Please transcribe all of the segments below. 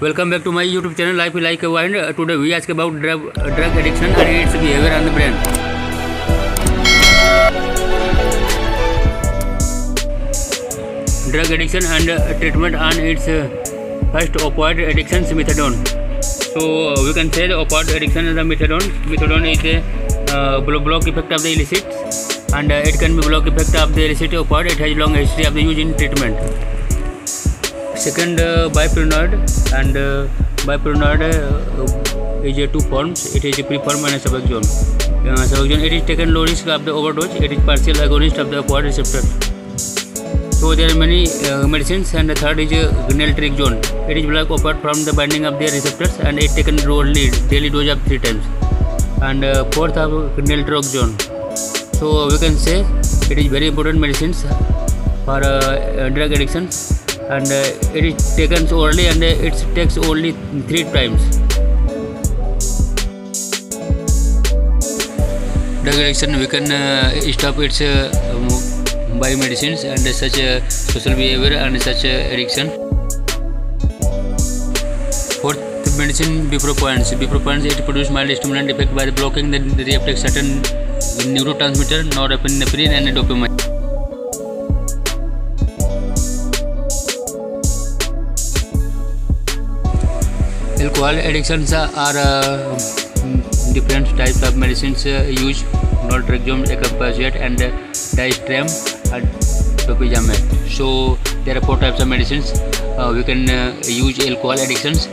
Welcome back to my YouTube channel Life Like a Wine. Uh, today we ask about drug uh, addiction and its behavior on the brain. Drug addiction and uh, treatment on its first opioid addiction, methadone. So we can say the opioid addiction is the methadone. Methadone is a block effect of the illicit, and it can be block effect of the illicit opioid. It has long history of the use in treatment. second uh, bipyrenoid and uh, bipyrenoid uh, is a two forms it is a preform and a subaxon uh, subaxon it is taken low risk of the overdose it is partial agonist of the opioid receptor so there are many uh, medicines and the third is uh, gneltrexone it is block opioid from the binding of their receptors and it taken daily daily dose of three times and uh, fourth of gneltrexone so we can say it is very important medicines for uh, drug addiction and uh, it is taken only, and uh, it takes only three times. Drug addiction we can uh, stop its by medicines and such social behavior and such addiction. Fourth medicine bupropions. Bupropions it produces mild stimulant effect by blocking the reuptake certain neurotransmitter norepinephrine and dopamine. world addictions are uh, different types of medicines used naltrexone ecoprazole and diastram and topizamate so there are four types of medicines uh, we can uh, use alcohol addictions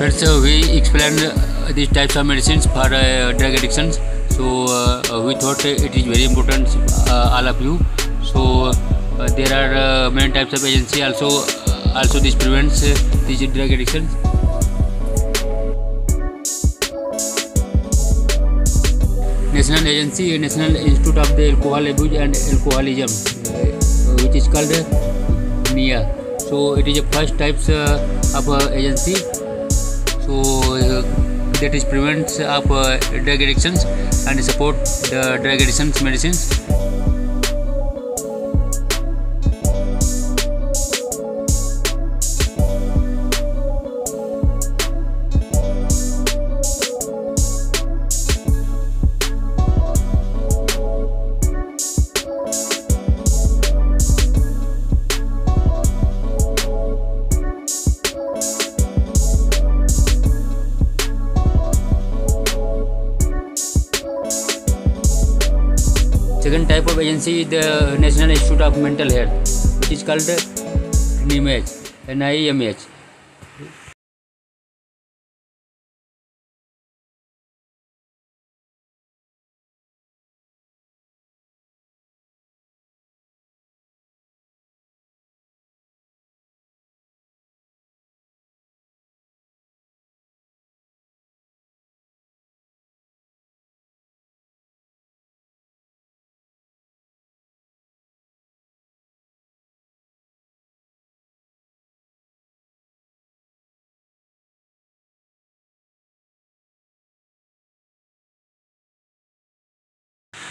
First, uh, we explained uh, these types of medicines for uh, drug addictions. So, we thought it is very important, all of you. So, Uh, there are uh, many types of agency also uh, also this prevents these drug addiction National Agency, National Institute of the Alcohol Abuse and Alcoholism, which is called NIA. So it is the first types of agency. So that is prevents of drug addictions and support the drug addictions medicines. Second type of agency is the National Institute of Mental Health, which is called NIMH, NIMH.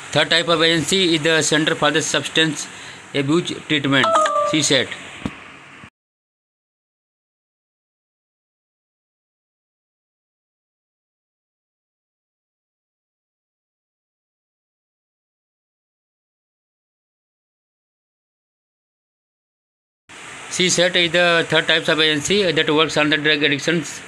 Third type of agency is the Center for the Substance Abuse Treatment CSAT. CSAT is the third type of agency that works on the drug addictions